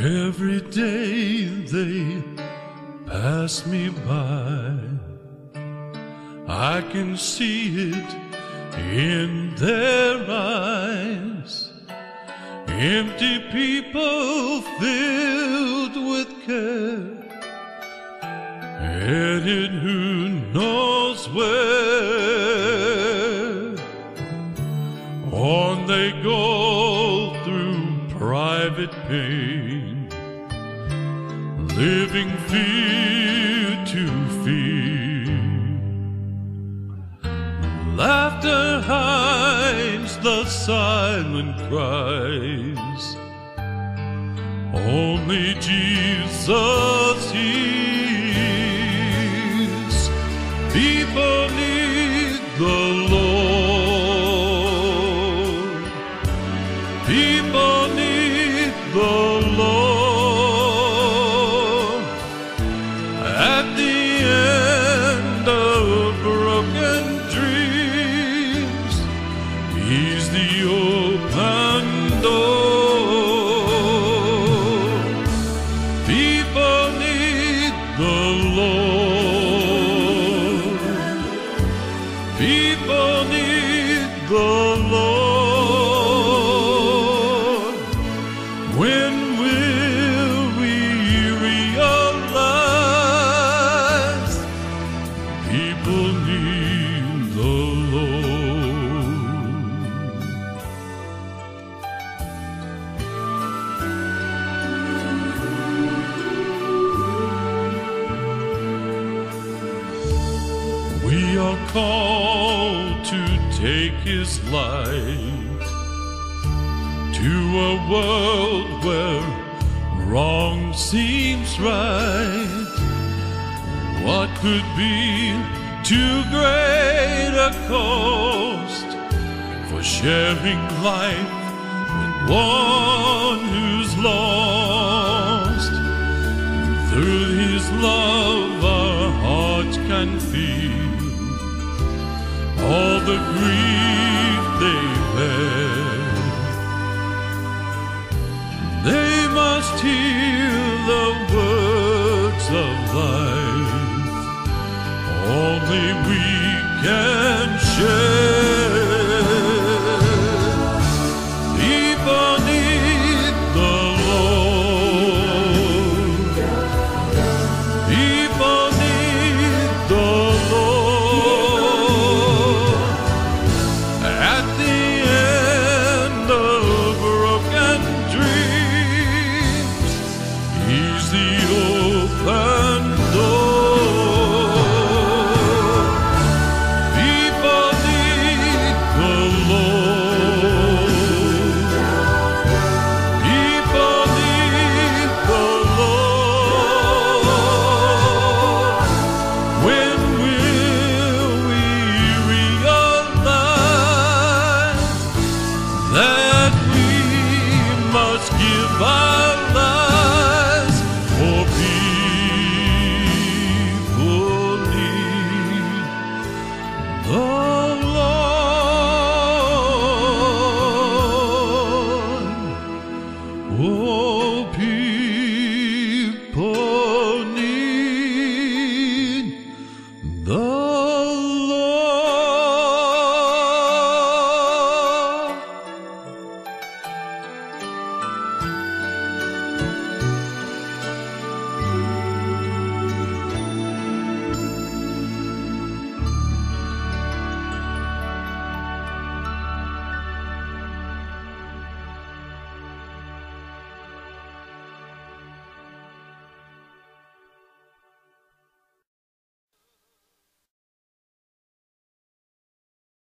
Every day they pass me by. I can see it in their eyes. Empty people filled with care. Headed who knows where. On they go private pain, living fear to fear. Laughter hides the silent cries. Only Jesus the Lord. When will we realize people need the Lord? We are called take his light to a world where wrong seems right. What could be too great a cost for sharing life with one who's lost? Through his love, the grief they've had. They must hear the words of life. Only we can share.